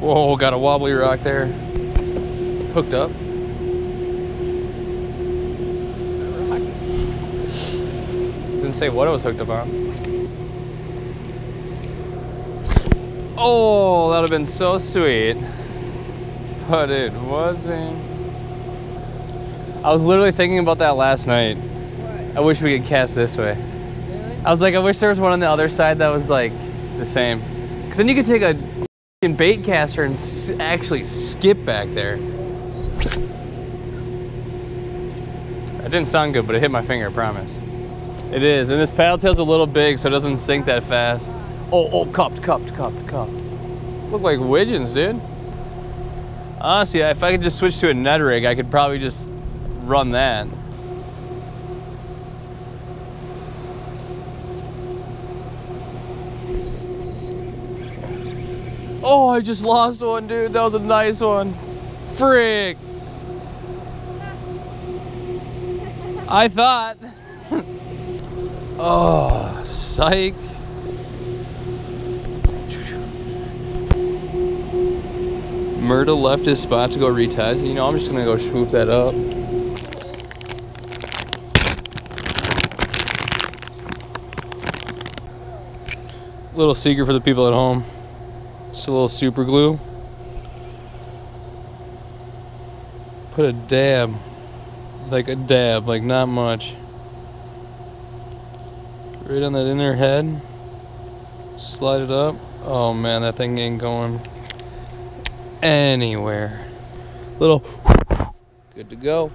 Whoa, got a wobbly rock there. Hooked up. Didn't say what it was hooked up on. Oh, that would have been so sweet. But it wasn't. I was literally thinking about that last night. What? I wish we could cast this way. Really? I was like, I wish there was one on the other side that was like the same. Because then you could take a f***ing bait caster and actually skip back there. That didn't sound good, but it hit my finger, I promise. It is, and this paddle tail's a little big, so it doesn't sink that fast. Oh, oh, cupped, cupped, cupped, cupped. Look like widgeons, dude. Honestly, if I could just switch to a Ned rig, I could probably just run that. Oh, I just lost one, dude. That was a nice one. Frick. I thought. oh, psych. Myrtle left his spot to go reties. You know, I'm just gonna go swoop that up. Little secret for the people at home. Just a little super glue. Put a dab, like a dab, like not much. Right on that inner head. Slide it up. Oh man, that thing ain't going anywhere. Little good to go.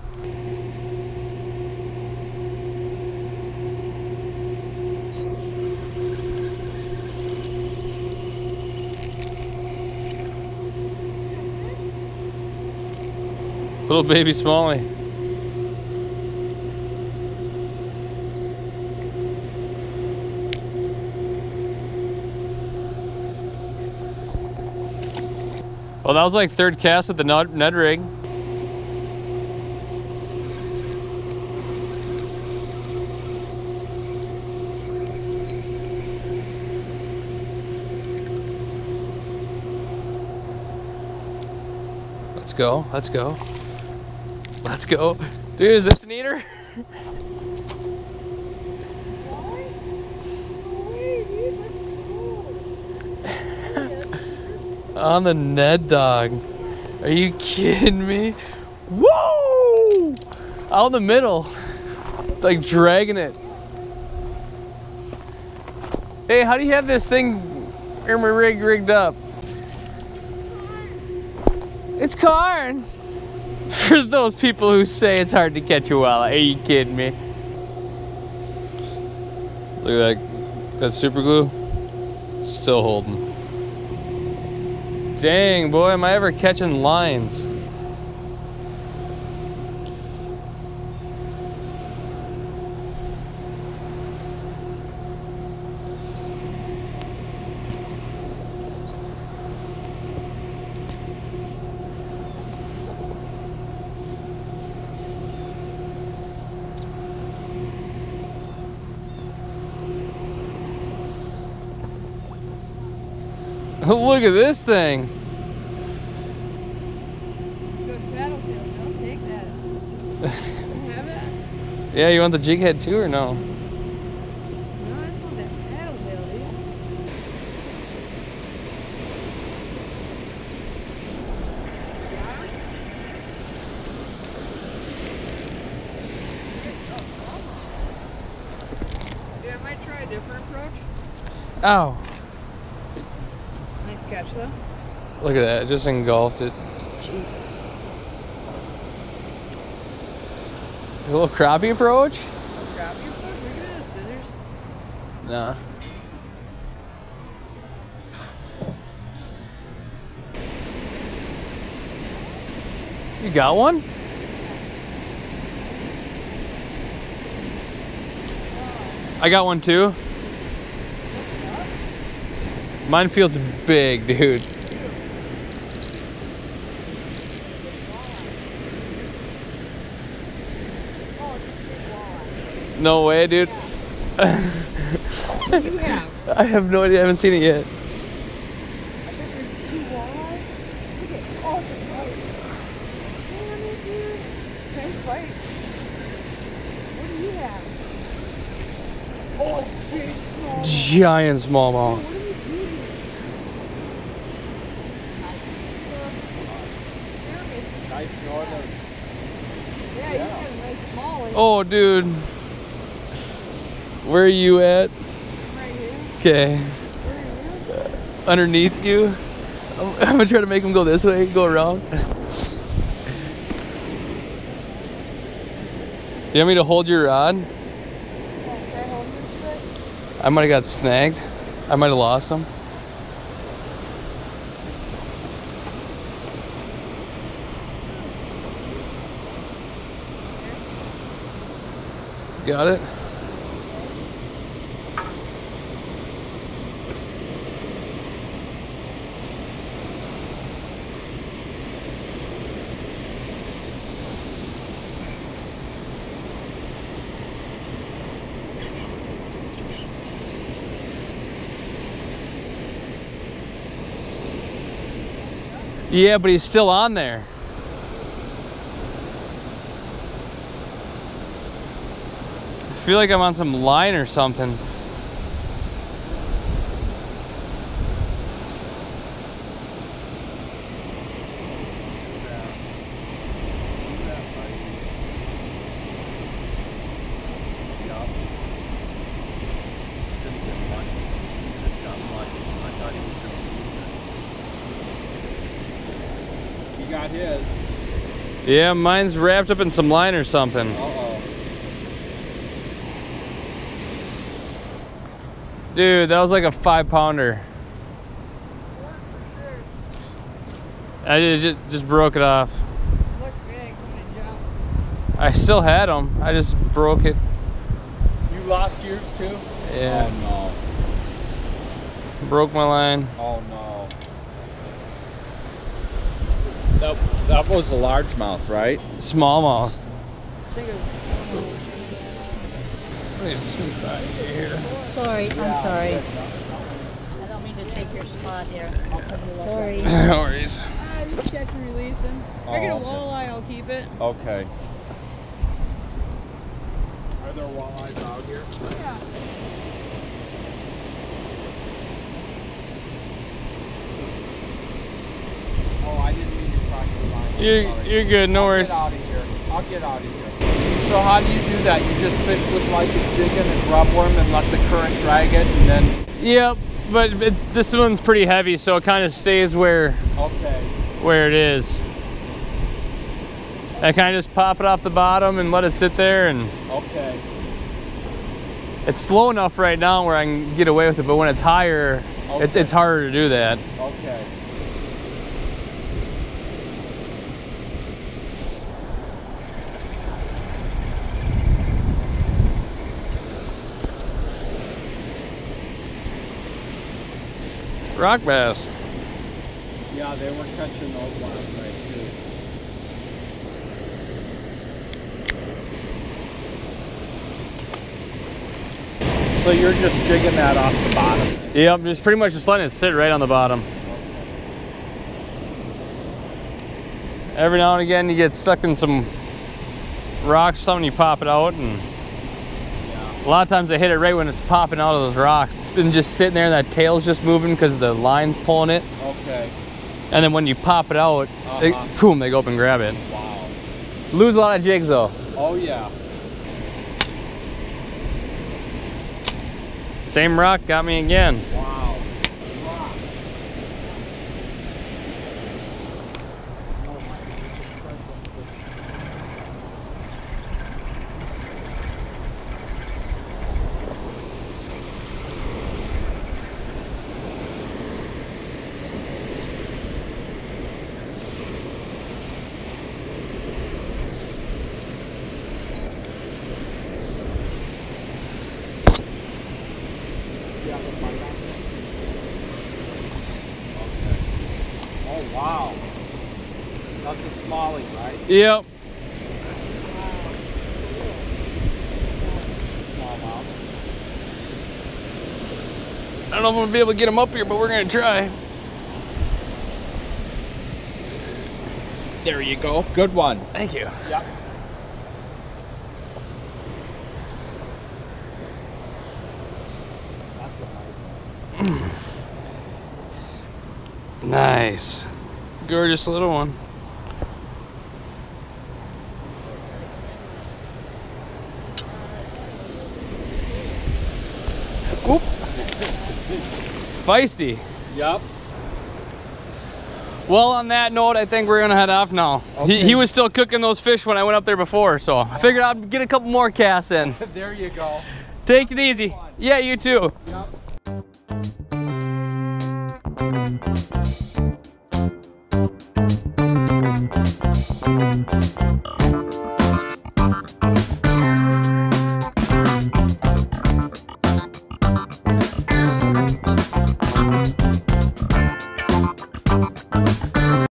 Little baby Smalley. Well, that was like third cast with the Ned, Ned rig. Let's go. Let's go. Let's go. Dude, is this an eater? On the Ned dog. Are you kidding me? Woo! Out in the middle. Like dragging it. Hey, how do you have this thing Irma rig rigged up? It's corn. For those people who say it's hard to catch a walleye, are you kidding me? Look at that, that super glue. Still holding. Dang, boy, am I ever catching lines? Look at this thing. Good paddle tail. I'll take that. Have it? Yeah, you want the jig head too or no? No, I just want that paddle tail, dude. Got him? Dude, I might try a different approach. Ow. Nice catch, though. Look at that, it just engulfed it. Jesus. A little crappie approach? Your foot. Look at this, scissors. Nah. You got one? I got one too. Mine feels big, dude. No way, dude. have? I have no idea. I haven't seen it yet. Giant smallmouth. Nice northern. Yeah, you got a nice small one Oh, dude. Where are you at? right here. Okay. Where are you? Underneath you. I'm, I'm gonna try to make him go this way, go around. You want me to hold your rod? Oh, can I hold this? I might have got snagged. I might have lost him. Got it? Yeah, but he's still on there. Feel like I'm on some line or something. He got his. Yeah, mine's wrapped up in some line or something. Uh-oh. Dude, that was like a five pounder. I ju- ju- just broke it off. Look big when it jumped. I still had them. I just broke it. You lost yours too? Yeah, Oh no. broke my line. Oh no. That, that was a largemouth, right? Smallmouth. I think it was. Let me sneak by here. Sorry, I'm sorry. I don't mean to take your spot here. Sorry. no worries. Ah, just catch and releasing. If I get a Oh, okay. walleye, I'll keep it. Okay. Are there walleyes out here? Yeah. Oh, I didn't mean to cross your line. You're, you're good. No I'll worries. Get out of here. I'll get out of here. So how do you do that? You just fish with like a jig and a grub worm and let the current drag it and then Yep, but it, this one's pretty heavy, so it kind of stays where okay. where it is. I kind of just pop it off the bottom and let it sit there, and Okay. it's slow enough right now where I can get away with it. But when it's higher, it's it's harder to do that. Okay. Rock bass. Yeah, they were catching those last night too. So you're just jigging that off the bottom. Yep, just pretty much just letting it sit right on the bottom. Every now and again, you get stuck in some rocks, or something, you pop it out, and. A lot of times I hit it right when it's popping out of those rocks. It's been just sitting there, and that tail's just moving because the line's pulling it. Okay. And then when you pop it out, Uh-huh. boom, they go up and grab it. Wow. Lose a lot of jigs though. Oh yeah. Same rock got me again. Wow. Molly, right? Yep. I don't know if I'm gonna be able to get them up here, but we're gonna try. There you go. Good one. Thank you. Yep. nice. Gorgeous little one. Oop. Feisty. Yep. Well, on that note, I think we're gonna head off now. He, he was still cooking those fish when I went up there before, so I figured I'd get a couple more casts in. There you go. Take it easy. Yeah, you too. Yep.